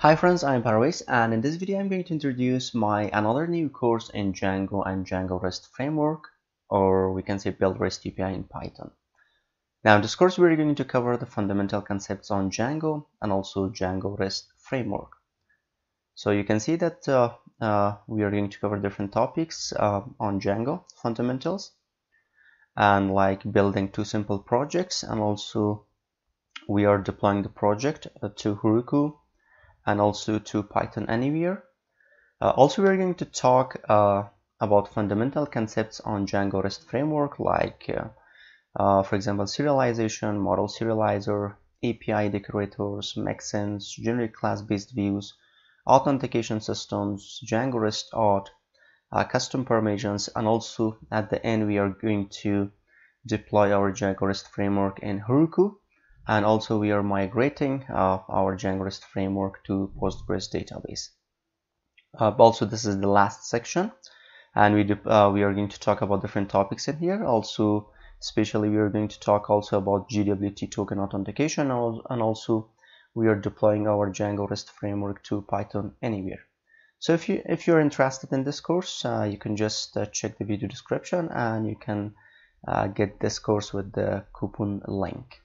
Hi friends, I'm Parwiz and in this video I'm going to introduce my another new course in Django and Django REST framework or we can say build REST API in Python. Now in this course we're going to cover the fundamental concepts on Django and also Django REST framework. So you can see that uh, uh, we are going to cover different topics uh, on Django fundamentals and like building two simple projects and also we are deploying the project uh, to Heroku and also to Python Anywhere. Uh, also, we're going to talk uh, about fundamental concepts on Django REST framework, like, uh, uh for example, serialization, model serializer, API decorators, mixins, generic class-based views, authentication systems, Django REST auth, custom permissions, and also at the end we are going to deploy our Django REST framework in Heroku and also we are migrating uh, our Django REST framework to Postgres database. Uh, also, this is the last section, and we uh, we are going to talk about different topics in here. Also, especially we are going to talk also about JWT token authentication, and also we are deploying our Django REST framework to Python anywhere. So if you if you're interested in this course, uh, you can just uh, check the video description, and you can uh, get this course with the coupon link.